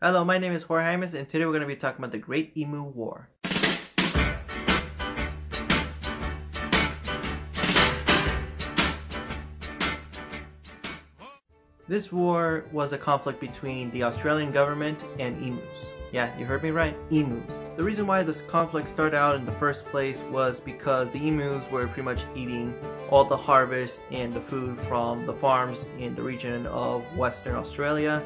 Hello, my name is Jorge and today we're going to be talking about the Great Emu War. This war was a conflict between the Australian government and emus. Yeah, you heard me right, emus. The reason why this conflict started out in the first place was because the emus were pretty much eating all the harvest and the food from the farms in the region of Western Australia,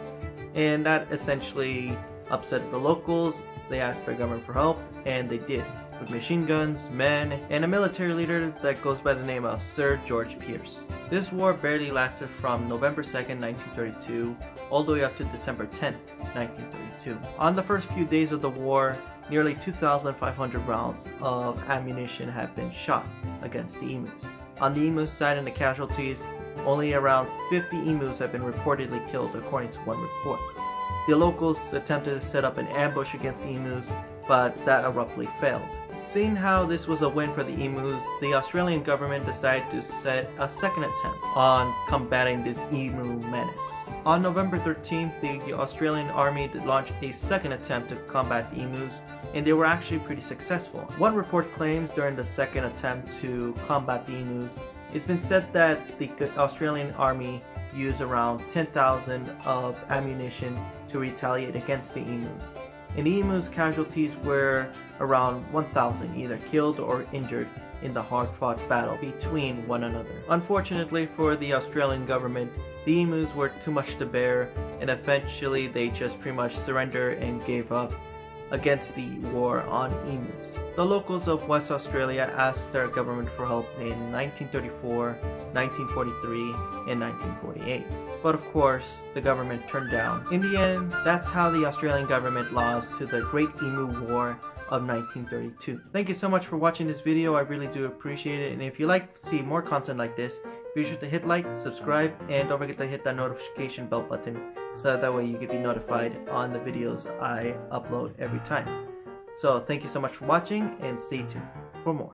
and that essentially upset the locals. They asked their government for help, and they did with machine guns, men, and a military leader that goes by the name of Sir George Pearce. This war barely lasted from November 2nd, 1932, all the way up to December 10th, 1932. On the first few days of the war, nearly 2,500 rounds of ammunition have been shot against the emus. On the emu side and the casualties, only around 50 emus have been reportedly killed according to one report. The locals attempted to set up an ambush against the emus, but that abruptly failed. Seeing how this was a win for the emus, the Australian government decided to set a second attempt on combating this emu menace. On November 13th, the Australian army launched a second attempt to combat the emus, and they were actually pretty successful. One report claims during the second attempt to combat the emus, it's been said that the Australian army used around 10,000 of ammunition to retaliate against the emus and the emu's casualties were around 1,000 either killed or injured in the hard-fought battle between one another. Unfortunately for the Australian government, the emus were too much to bear and eventually they just pretty much surrendered and gave up against the war on emus. The locals of West Australia asked their government for help in 1934, 1943, and 1948. But of course, the government turned down. In the end, that's how the Australian government lost to the Great Emu War of 1932. Thank you so much for watching this video, I really do appreciate it, and if you like to see more content like this, be sure to hit like, subscribe, and don't forget to hit that notification bell button so that, way you can be notified on the videos I upload every time. So thank you so much for watching and stay tuned for more.